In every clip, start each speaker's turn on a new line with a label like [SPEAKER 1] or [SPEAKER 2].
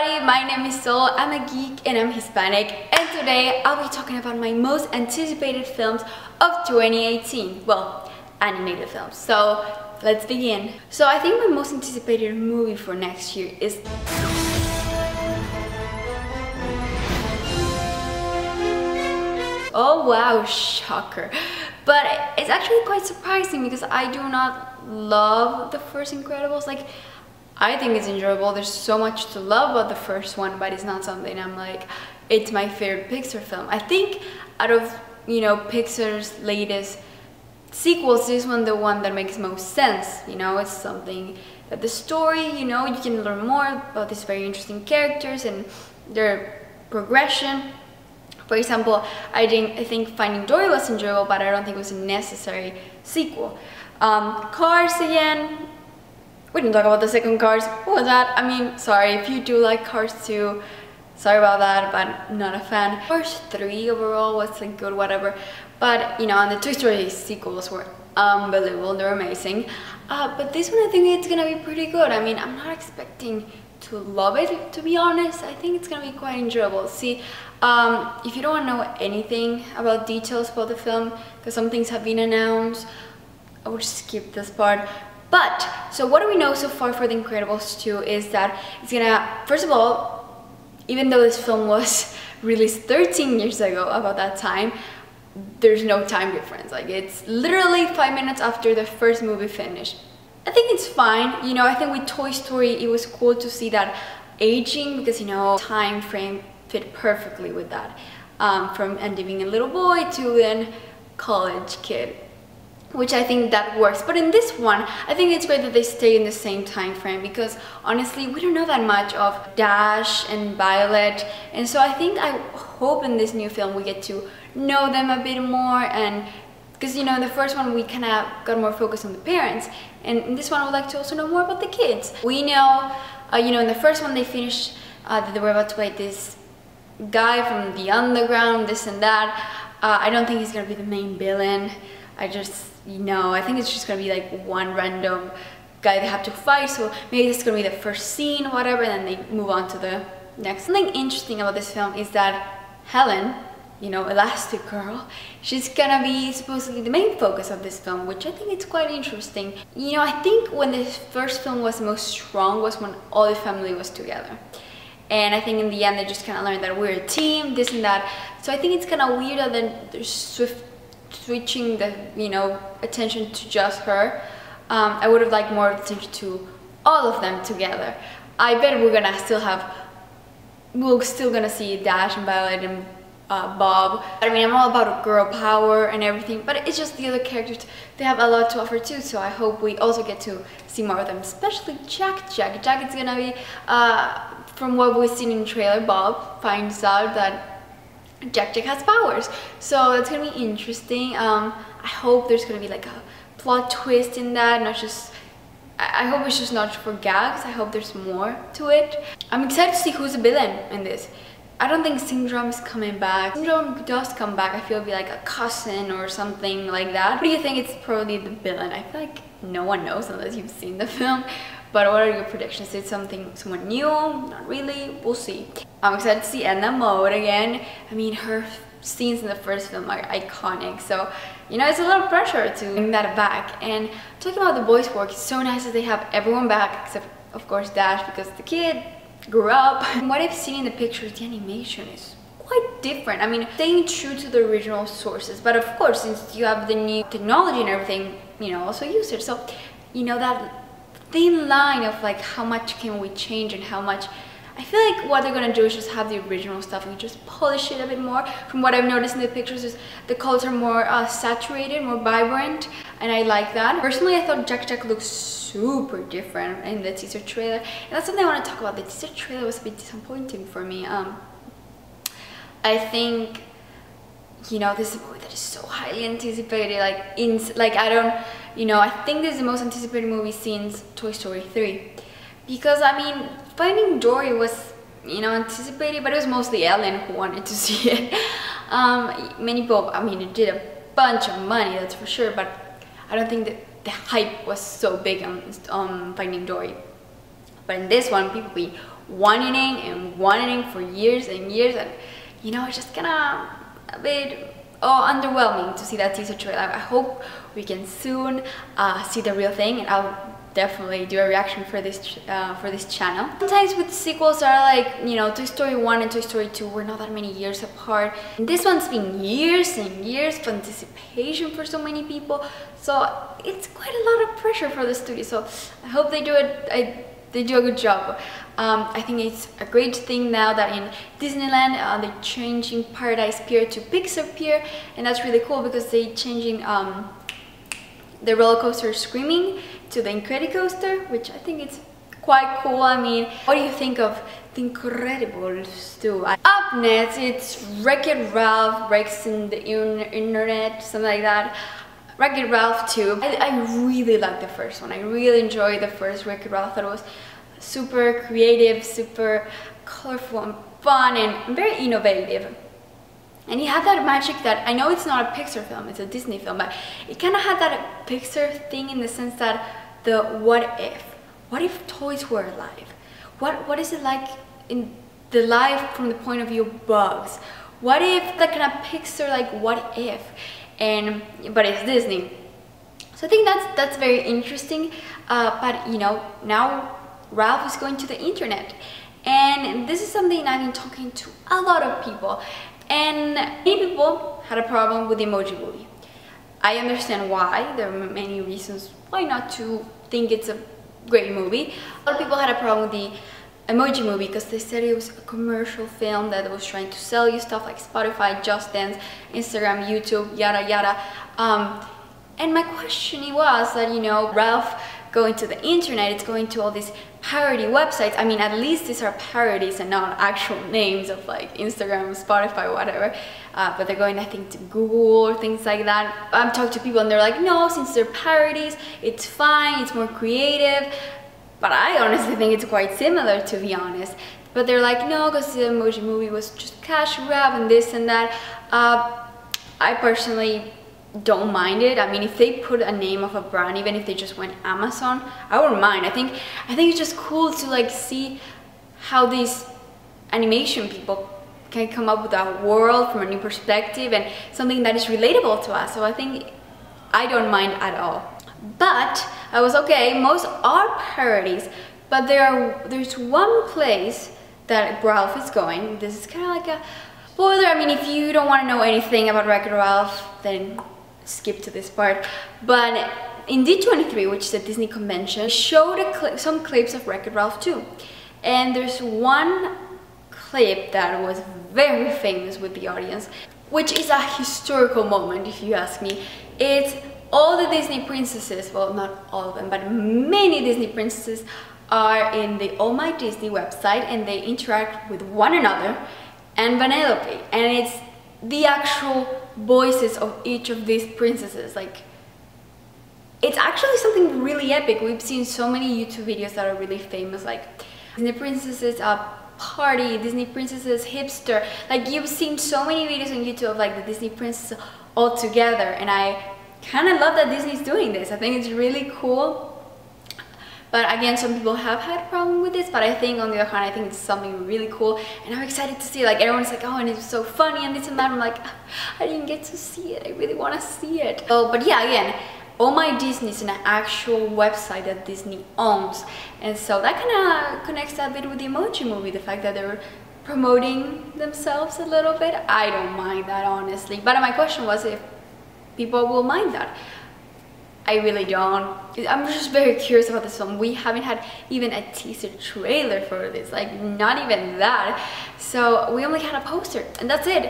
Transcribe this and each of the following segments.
[SPEAKER 1] everybody, my name is Sol, I'm a geek and I'm Hispanic and today I'll be talking about my most anticipated films of 2018. Well, animated films. So let's begin. So I think my most anticipated movie for next year is Oh wow, shocker. But it's actually quite surprising because I do not love the first Incredibles. Like I think it's enjoyable. There's so much to love about the first one, but it's not something I'm like, it's my favorite Pixar film. I think out of, you know, Pixar's latest sequels, this one the one that makes most sense. You know, it's something that the story, you know, you can learn more about these very interesting characters and their progression. For example, I think, I think Finding Dory was enjoyable, but I don't think it was a necessary sequel. Um, Cars, again, we didn't talk about the second Cars. What was that? I mean, sorry, if you do like Cars 2, sorry about that, but not a fan. Cars 3 overall was like good, whatever. But, you know, and the Toy Story sequels were unbelievable, they're amazing. Uh, but this one, I think it's gonna be pretty good. I mean, I'm not expecting to love it, to be honest. I think it's gonna be quite enjoyable. See, um, if you don't know anything about details about the film, because some things have been announced, I would skip this part. But, so what do we know so far for The Incredibles 2 is that it's gonna, first of all, even though this film was released 13 years ago about that time, there's no time difference. Like it's literally five minutes after the first movie finished. I think it's fine. You know, I think with Toy Story, it was cool to see that aging because, you know, time frame fit perfectly with that. Um, from Andy being a little boy to then college kid which I think that works. But in this one, I think it's great that they stay in the same time frame because honestly, we don't know that much of Dash and Violet. And so I think I hope in this new film we get to know them a bit more and because you know in the first one we kind of got more focus on the parents and in this one I would like to also know more about the kids. We know, uh, you know, in the first one they finished uh, that they were about to play this guy from the underground, this and that. Uh, I don't think he's gonna be the main villain. I just, know, I think it's just gonna be like one random guy they have to fight. So maybe this is gonna be the first scene, whatever, and then they move on to the next. Something interesting about this film is that Helen, you know, Elastigirl, she's gonna be supposedly the main focus of this film, which I think it's quite interesting. You know, I think when the first film was most strong was when all the family was together. And I think in the end they just kind of learned that we're a team, this and that. So I think it's kind of weird that they're swift switching the you know attention to just her um, I would have liked more attention to all of them together. I bet we're gonna still have we're still gonna see Dash and Violet and uh, Bob. I mean I'm all about girl power and everything but it's just the other characters they have a lot to offer too so I hope we also get to see more of them especially Jack. Jack Jack is gonna be uh, from what we've seen in the trailer Bob finds out that Jack Jack has powers. So that's gonna be interesting. Um, I hope there's gonna be like a plot twist in that, not just I hope it's just not for gags. I hope there's more to it. I'm excited to see who's the villain in this. I don't think Syndrome is coming back. Syndrome does come back. I feel it'll be like a cousin or something like that. What do you think? It's probably the villain. I feel like no one knows unless you've seen the film. But what are your predictions? Is something someone new? Not really. We'll see. I'm excited to see Edna Mode again. I mean, her scenes in the first film are iconic. So, you know, it's a little pressure to bring that back. And talking about the voice work, it's so nice that they have everyone back except, of course, Dash because the kid grew up. What I've seen in the pictures, the animation is quite different. I mean, staying true to the original sources. But of course, since you have the new technology and everything, you know, also use it. So, you know, that thin line of like how much can we change and how much I feel like what they're gonna do is just have the original stuff and just polish it a bit more. From what I've noticed in the pictures is the colors are more uh, saturated, more vibrant, and I like that. Personally, I thought Jack Jack looked super different in the teaser trailer, and that's something I want to talk about. The teaser trailer was a bit disappointing for me. Um, I think, you know, this is a movie that is so highly anticipated, like, in, like I don't, you know, I think this is the most anticipated movie since Toy Story 3. Because, I mean, Finding Dory was, you know, anticipated, but it was mostly Ellen who wanted to see it. Um, many people, I mean, it did a bunch of money, that's for sure, but I don't think that the hype was so big on, on Finding Dory. But in this one, people be wanting and wanting for years and years and you know it's just kind of a bit oh, underwhelming to see that teaser trailer. I hope we can soon uh, see the real thing and I'll definitely do a reaction for this uh, for this channel. Sometimes with sequels are like, you know, Toy Story 1 and Toy Story 2 were not that many years apart. And this one's been years and years of anticipation for so many people. So it's quite a lot of pressure for the studio. So I hope they do it. I, they do a good job. Um, I think it's a great thing now that in Disneyland uh, they're changing Paradise Pier to Pixar Pier and that's really cool because they're changing um, the roller coaster Screaming to the Incredicoaster which I think it's quite cool. I mean, what do you think of The Incredibles too? Up next, it's Wreck-It Ralph breaks in the internet, something like that. Wreck-It Ralph 2. I, I, really like the first one. I really enjoyed the first Wreck-It Ralph. I thought it was super creative, super colorful and fun and very innovative. And he had that magic that, I know it's not a Pixar film, it's a Disney film, but it kind of had that Pixar thing in the sense that the what if. What if toys were alive? What, what is it like in the life from the point of view of bugs? What if that kind of Pixar like what if? And but it's Disney. So I think that's that's very interesting. Uh, but you know now Ralph is going to the internet, and this is something I've been talking to a lot of people, and many people had a problem with the Emoji Movie. I understand why. There are many reasons why not to think it's a great movie. A lot of people had a problem with the Emoji Movie because they said it was a commercial film that was trying to sell you stuff like Spotify, Just Dance, Instagram, YouTube, yada yada. Um, and my question was that, you know, Ralph going to the internet, it's going to all these parody websites. I mean, at least these are parodies and not actual names of like Instagram, Spotify, whatever. Uh, but they're going, I think, to Google or things like that. I'm talking to people and they're like, no, since they're parodies, it's fine, it's more creative. But I honestly think it's quite similar to be honest. But they're like, no, because the Emoji Movie was just cash grab and this and that. Uh, I personally don't mind it. I mean, if they put a name of a brand, even if they just went Amazon, I wouldn't mind. I think I think it's just cool to like see how these animation people can come up with a world from a new perspective and something that is relatable to us. So I think I don't mind at all. But I was okay, most are parodies, but there are there's one place that Ralph is going. This is kind of like a spoiler. I mean, if you don't want to know anything about Wreck-It Ralph, then skip to this part. But in D23, which is a Disney convention, showed some clips of Wreck-It Ralph 2. And there's one clip that was very famous with the audience, which is a historical moment, if you ask me. It's all the Disney princesses, well not all of them, but many Disney princesses are in the All My Disney website and they interact with one another and Vanellope. And it's the actual voices of each of these princesses. Like it's actually something really epic. We've seen so many YouTube videos that are really famous like Disney princesses uh, party Disney princesses hipster. Like you've seen so many videos on YouTube of like the Disney princesses all together and I kind of love that Disney's doing this. I think it's really cool. But again, some people have had a problem with this, but I think on the other hand, I think it's something really cool. And I'm excited to see Like everyone's like, oh, and it's so funny and this and that. I'm like, I didn't get to see it. I really want to see it. So, but yeah, again, All My Disney is an actual website that Disney owns. And so that kind of connects a bit with the Emoji Movie, the fact that they're promoting themselves a little bit. I don't mind that, honestly. But my question was if people will mind that. I really don't. I'm just very curious about this film. We haven't had even a teaser trailer for this, like not even that. So we only had a poster and that's it.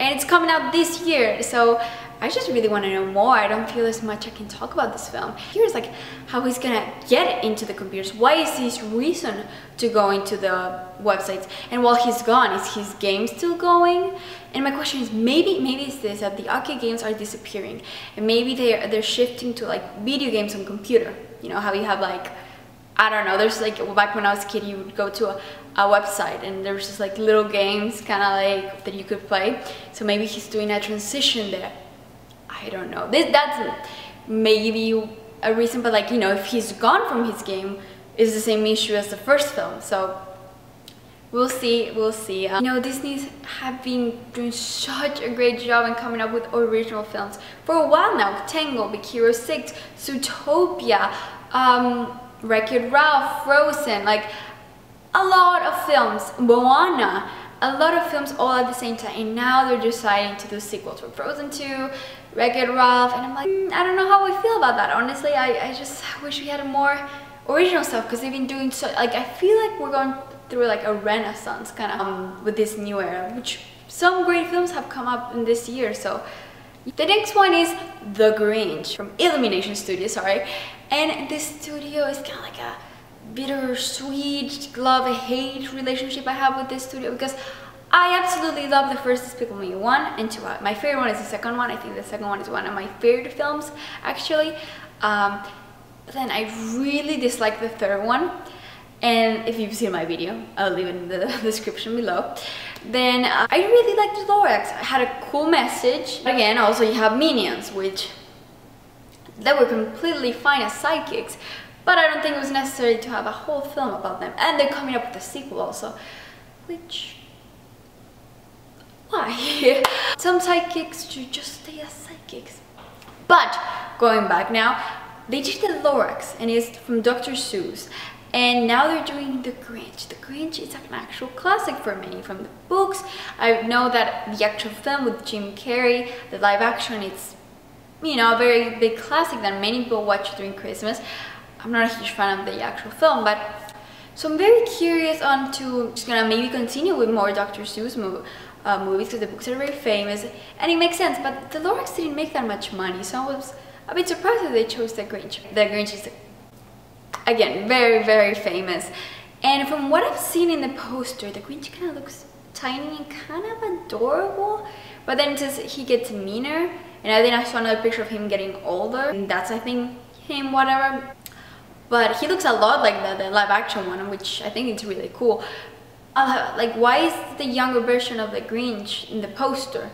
[SPEAKER 1] And it's coming out this year. So I just really want to know more. I don't feel as much I can talk about this film. Here's like how he's gonna get into the computers. Why is his reason to go into the websites? And while he's gone, is his game still going? And my question is maybe maybe it's this that the arcade games are disappearing and maybe they're they're shifting to like video games on computer. You know how you have like I don't know, there's like, back when I was a kid, you would go to a, a website and there's just like little games kind of like that you could play. So maybe he's doing a transition there. I don't know. This, that's maybe a reason, but like, you know, if he's gone from his game, it's the same issue as the first film. So we'll see we'll see. Um, you know disney's have been doing such a great job in coming up with original films. For a while now tangled big hero 6 zootopia um wreck-it ralph frozen like a lot of films. Moana a lot of films all at the same time. And now they're deciding to do sequels for Frozen 2, Wreck-It Ralph and I'm like, mm, I don't know how I feel about that. Honestly, I, I just wish we had a more original stuff because they've been doing so, like I feel like we're going through like a renaissance kind of um, with this new era, which some great films have come up in this year. So the next one is The Grinch from Illumination Studios, sorry. And this studio is kind of like a bittersweet love-hate relationship I have with this studio because I absolutely love the first Despicable Me 1 and 2. My favorite one is the second one. I think the second one is one of my favorite films, actually. Um, but then I really dislike the third one. And if you've seen my video, I'll leave it in the description below. Then uh, I really liked the Lorax. I had a cool message. Again, also you have Minions, which they were completely fine as sidekicks but I don't think it was necessary to have a whole film about them. And they're coming up with a sequel also, which, why? Some psychics should just stay as psychics. But, going back now, they did the Lorax and it's from Dr. Seuss. And now they're doing The Grinch. The Grinch is an actual classic for many from the books. I know that the actual film with Jim Carrey, the live action, it's, you know, a very big classic that many people watch during Christmas. I'm not a huge fan of the actual film, but so I'm very curious on to just gonna maybe continue with more Dr. Seuss movie, uh, movies because the books are very famous and it makes sense. But the Lorax didn't make that much money, so I was a bit surprised that they chose the Grinch. The Grinch is again very very famous, and from what I've seen in the poster, the Grinch kind of looks tiny and kind of adorable. But then it says he gets meaner, and I think I saw another picture of him getting older, and that's I think him whatever but he looks a lot like the, the live action one which I think is really cool uh, like why is the younger version of the Grinch in the poster?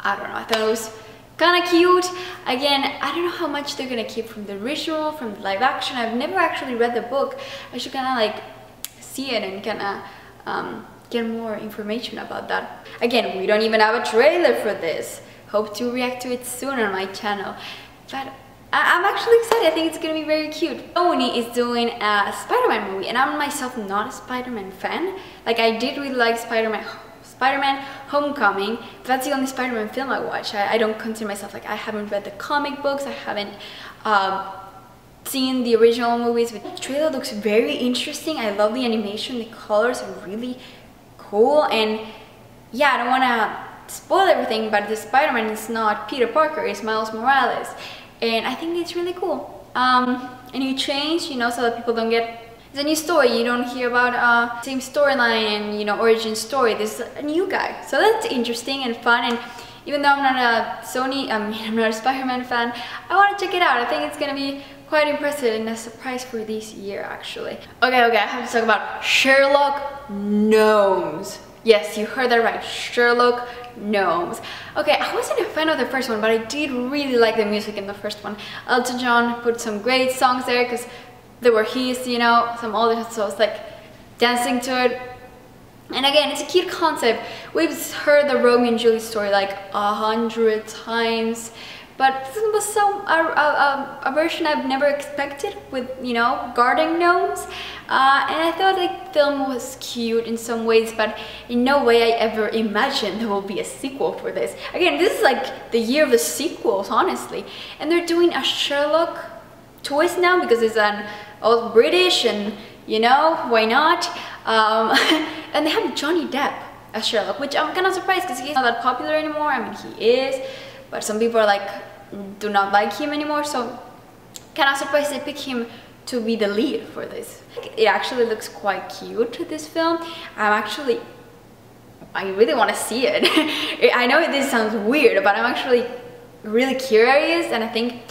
[SPEAKER 1] I don't know I thought it was kind of cute. Again I don't know how much they're gonna keep from the original from the live action. I've never actually read the book. I should kind of like see it and kind of um, get more information about that. Again we don't even have a trailer for this. Hope to react to it soon on my channel. But I'm actually excited. I think it's gonna be very cute. Sony is doing a Spider-Man movie and I'm myself not a Spider-Man fan. Like I did really like Spider-Man Spider-Man Homecoming. That's the only Spider-Man film I watch. I, I, don't consider myself like I haven't read the comic books. I haven't um, seen the original movies. But the trailer looks very interesting. I love the animation. The colors are really cool. And yeah, I don't want to spoil everything, but the Spider-Man is not Peter Parker. It's Miles Morales and I think it's really cool. Um, a new change, you know, so that people don't get it's a new story. You don't hear about uh, same storyline and you know origin story. This is a new guy, so that's interesting and fun. And even though I'm not a Sony, I mean I'm not a Spider-Man fan, I want to check it out. I think it's gonna be quite impressive and a surprise for this year actually. Okay, okay, I have to talk about Sherlock Gnomes. Yes, you heard that right, Sherlock Gnomes. Okay, I wasn't a fan of the first one, but I did really like the music in the first one. Elton John put some great songs there because they were his, you know, some older, songs like dancing to it. And again, it's a cute concept. We've heard the Romeo and Juliet story like a hundred times but this was so a, a, a, version I've never expected with you know garden gnomes. Uh, and I thought the film was cute in some ways but in no way I ever imagined there will be a sequel for this. Again this is like the year of the sequels honestly. And they're doing a Sherlock twist now because it's an old British and you know why not? Um, and they have Johnny Depp as Sherlock which I'm kind of surprised because he's not that popular anymore. I mean he is but some people are like do not like him anymore so kind of surprised they picked him to be the lead for this it actually looks quite cute this film i'm actually i really want to see it i know this sounds weird but i'm actually really curious and i think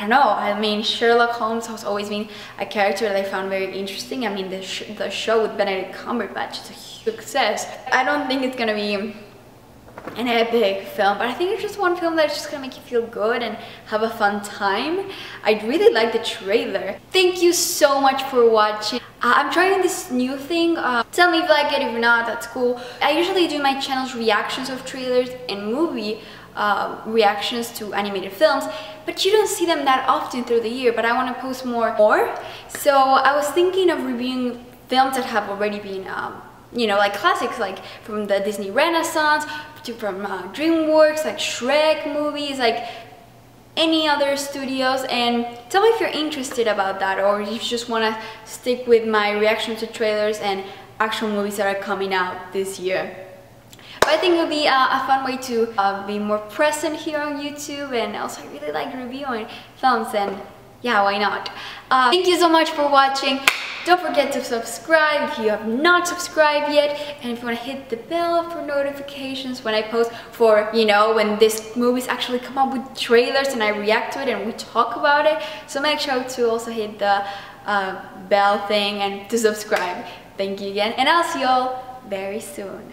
[SPEAKER 1] I don't know, I mean, Sherlock Holmes has always been a character that I found very interesting. I mean, the, sh the show with Benedict Cumberbatch is a success. I don't think it's gonna be an epic film but I think it's just one film that's just gonna make you feel good and have a fun time I really like the trailer thank you so much for watching Uh, I'm trying this new thing. Uh, tell me if you like it, if not, that's cool. I usually do my channel's reactions of trailers and movie uh, reactions to animated films, but you don't see them that often through the year, but I want to post more. more. So I was thinking of reviewing films that have already been um, you know, like classics like from the Disney Renaissance from uh, DreamWorks, like Shrek movies, like any other studios and tell me if you're interested about that or if you just want to stick with my reaction to trailers and actual movies that are coming out this year. But I think it would be uh, a fun way to uh, be more present here on YouTube and also I really like reviewing films and yeah, why not? Uh, thank you so much for watching. Don't forget to subscribe if you have not subscribed yet. And if you want to hit the bell for notifications when I post for, you know, when this movies actually come up with trailers and I react to it and we talk about it. So make sure to also hit the uh, bell thing and to subscribe. Thank you again. And I'll see you all very soon.